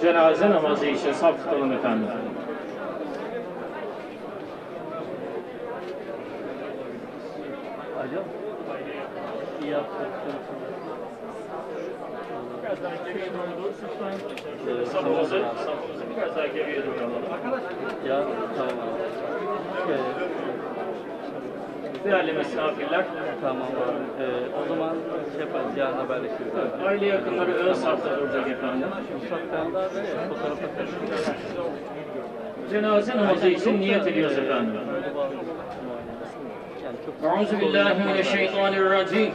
cenaze namazı için saf tutalım efendim. Alo. İyi yaptın. Biraz daha geriye doğru lütfen. Safımızı, safımızı biraz daha geriye doğru alalım. Ya tamam. Değerli misafirler, Tamam abi. Ee, o zaman şey yaparız. Yarın haberleşiriz abi. aile yakınları ön safta duracak efendim. Mustafa ben daha böyle fotoğraf atarım. Cenaze namazı için niyet ediyoruz efendim. Euzu billahi mineşşeytanirracim.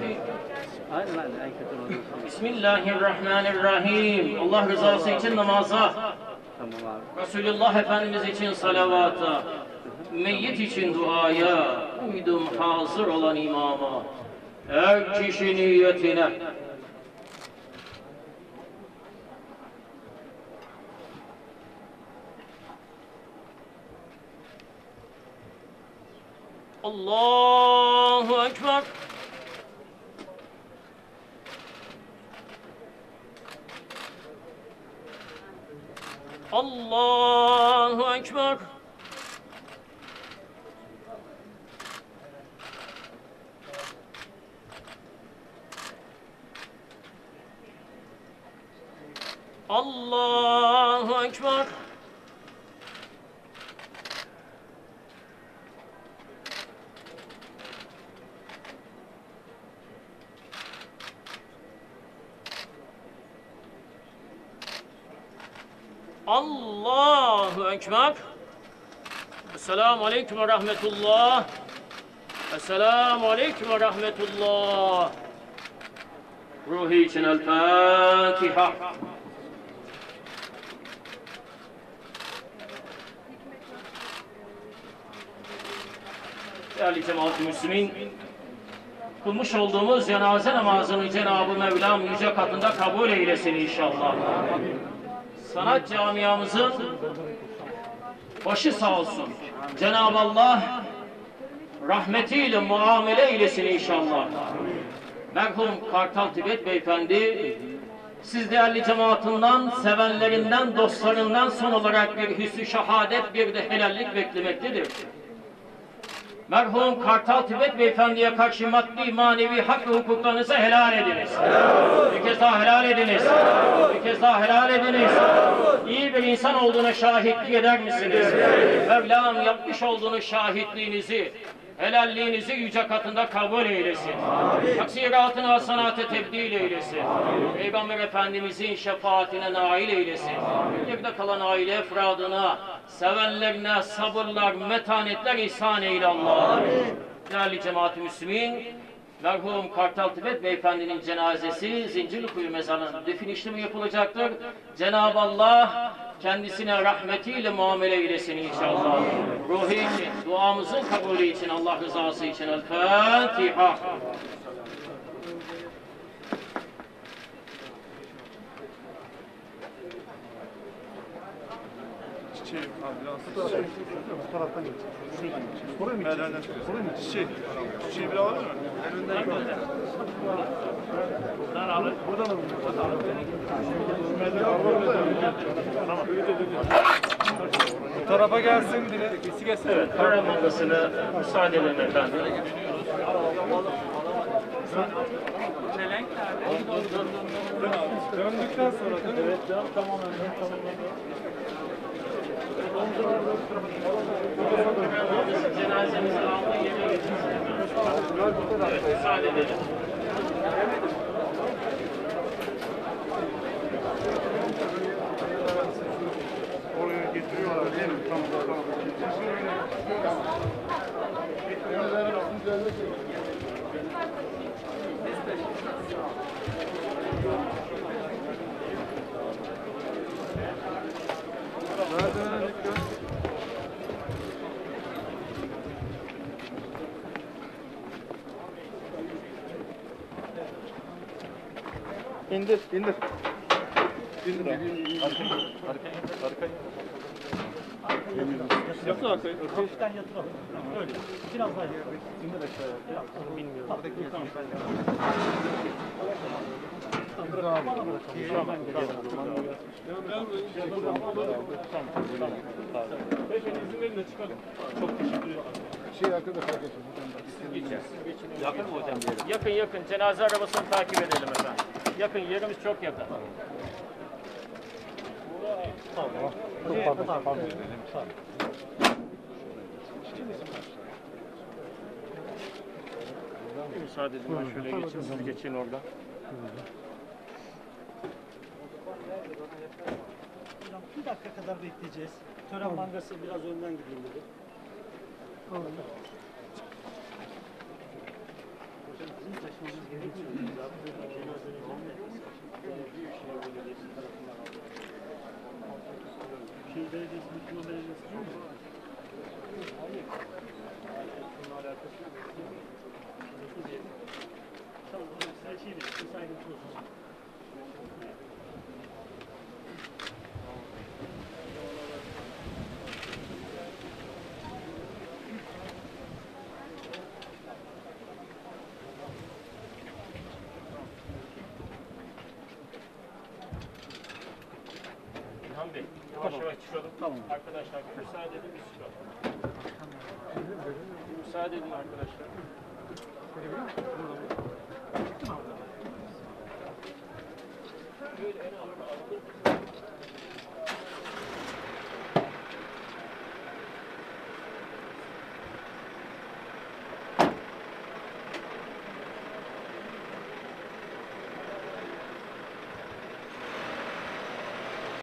Bismillahirrahmanirrahim. Allah rızası için namaza, Tamam abi. Resulullah Efendimiz için salavata, meyyit için duaya, uydum hazır olan imama. Her kişi niyetine. Allahu Ekber. Allahu Ekber. Allahu Ekber. Allahu Ekber. Esselamu Aleyküm ve Rahmetullah. Esselamu Aleyküm ve Rahmetullah. Ruhi için El Fatiha. Değerli cemaat-i Müslümin, kılmış olduğumuz cenaze namazını Cenab-ı Mevlam yüce katında kabul eylesin inşallah. Sanat camiamızın başı sağ olsun. Cenab-ı Allah rahmetiyle muamele eylesin inşallah. Merhum Kartal Tibet Beyefendi siz değerli cemaatinden, sevenlerinden, dostlarından son olarak bir hüsnü şehadet, bir de helallik beklemektedir. Merhum Kartal Tibet Beyefendi'ye karşı maddi, manevi hak ve hukuklarınızı helal ediniz. Bir kez daha helal ediniz. Bir kez daha helal ediniz. İyi bir insan olduğuna şahitlik eder misiniz? Mevlam yapmış olduğunuz şahitliğinizi, helalliğinizi yüce katında kabul eylesin. Taksiratını hasanata tebdil eylesin. Peygamber Efendimizin şefaatine nail eylesin. Geride kalan aile efradına, sevenlerine sabırlar, metanetler ihsan eyle Allah. Değerli cemaat-i Müslümin, merhum Kartal Tibet Beyefendinin cenazesi Zincirlikuyu mezarının defin işlemi yapılacaktır. Cenab-ı Allah kendisine rahmetiyle muamele eylesin inşallah. Ruhi için, duamızın kabulü için, Allah rızası için. El Fatiha. Çiçeği ambulans. Bu taraftan geç. Oraya mı Merdivenden çıkıyorsun. Oraya mı? Çiçeği. Çiçeği bir alır mı? Buradan alın. Buradan alın. Merdiven burada ya. Tamam. Bu tarafa gelsin biri. Birisi gelsin. Evet, para makasını müsaade edin efendim. Döndükten sonra mi? Evet. Tamam. Cenazemizi aldığı yere geçeceğiz. Evet, müsaade edelim. Oraya getiriyorlar değil mi? Tamam. Tamam. İndir, indir. İndir abi. Arkaya, arkaya. Yatır arkaya. Hafiften. Öyle. Biraz daha İndir aşağıya. Bilmiyorum. Beyefendi izin verin de çıkalım. Çok teşekkür ederim. Şey arkadaşlar geçin. Yakın mı hocam? Yakın yakın cenaze arabasını takip edelim efendim. Yakın yerimiz çok yakın. Müsaade edin ben şöyle geçeyim, siz geçin orada. Hocam bir dakika kadar bekleyeceğiz. Tören mangası biraz önden gideyim dedi. Bizim Şehir Belediyesi, Müslüman Belediyesi değil mi? Tamam, yavaş yavaş çıkalım. Tamam. Arkadaşlar bir müsaade edin biz çıkalım. Bir müsaade edin arkadaşlar. Böyle en alta alın.